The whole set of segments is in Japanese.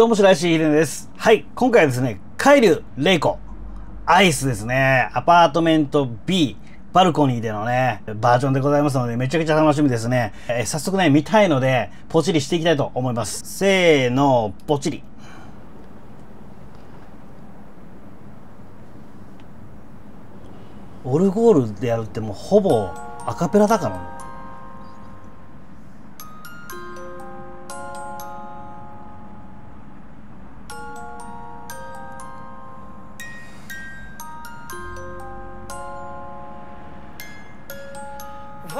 どうも白石ひでです。はい、今回はですね、海流レイコ、アイスですね、アパートメント B、バルコニーでのね、バージョンでございますので、めちゃくちゃ楽しみですね。えー、早速ね、見たいので、ポチリしていきたいと思います。せーの、ポチリ。オルゴールでやるってもうほぼアカペラだからね。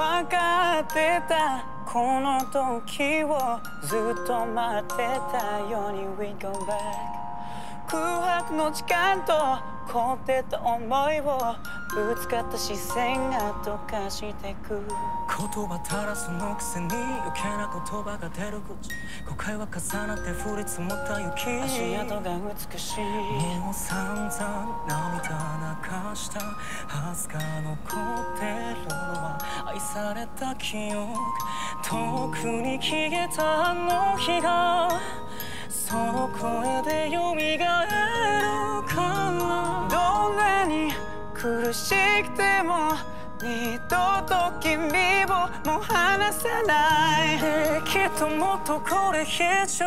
分かってた。この時をずっと待ってたように。We go back 空白の時間と凍ってた思いをぶつかった視線が溶かしてく。言葉足らずのくせに余計な言葉が出る口誤解は重なって降り積もった雪。足跡が美しい。もう散々涙流した。はずが残ってる愛された記憶遠くに消えたあの日がその声で蘇るからどんなに苦しくても二度と君もう離さないきっともっとこれ以上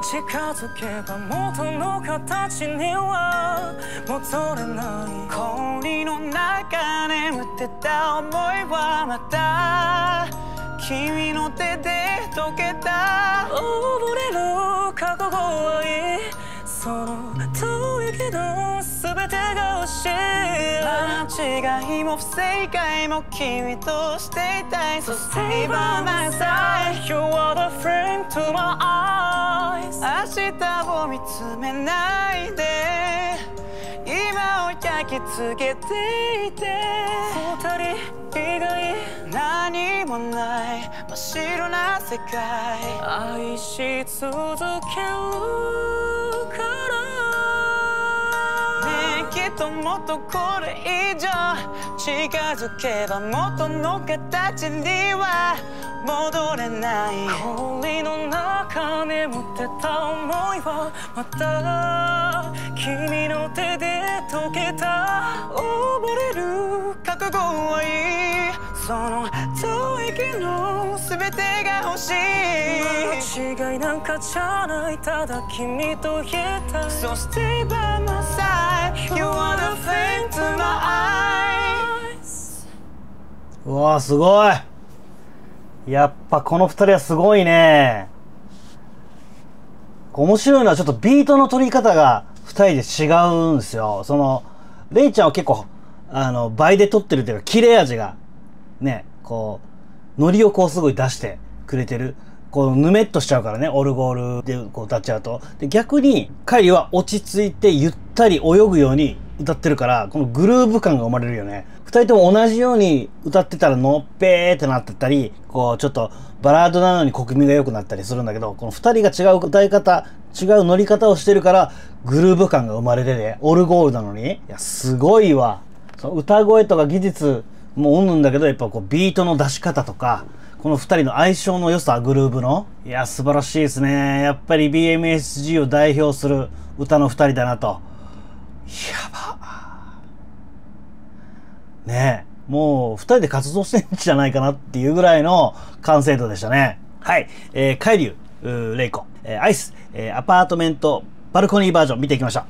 近づけば元の形には戻れない氷の中眠ってた思いはまた君の手で溶けた溺れる覚悟はいいその遠いけど全てが欲しい。間違いも不正解も君としていたい。So stay by my side You are the friend to my eyes 明日を見つめないで。今を焼き付けていて。二人以外何もない。真っ白な世界。愛し続けるっともっとこれ以上。近づけば元の形には戻れない。氷の中眠ってた思いはまた君の手で溶けた。溺れる覚悟はいい。その吐息の全てが欲しい。間違いなんかじゃない。ただ君と言えた。So stay by my side You are the flame to my eyes うわすごい。やっぱこの二人はすごいね。面白いのはちょっとビートの取り方が二人で違うんですよ。そのレイちゃんは結構あの倍で取ってるっていうか切れ味が。ね、こう、ノリをこうすごい出してくれてる。こう、ぬめっとしちゃうからね、オルゴールでこう歌っちゃうと。で、逆に、カイリは落ち着いてゆったり泳ぐように歌ってるから、このグルーヴ感が生まれるよね。二人とも同じように歌ってたらのっぺーってなってたり、こう、ちょっとバラードなのに国民が良くなったりするんだけど、この二人が違う歌い方、違う乗り方をしてるから、グルーヴ感が生まれてね、オルゴールなのに。いや、すごいわ。その歌声とか技術、もううんぬんだけど、やっぱこうビートの出し方とか、この二人の相性の良さ、グルーブの。いや、素晴らしいですね。やっぱり BMSG を代表する歌の二人だなと。やば。ねえ。もう二人で活動してんじゃないかなっていうぐらいの完成度でしたね。はい。えー、海流、レイコ、えー、アイス、えー、アパートメント、バルコニーバージョン見ていきました。